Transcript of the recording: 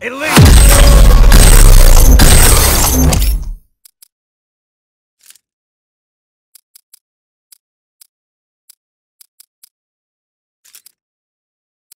Elite!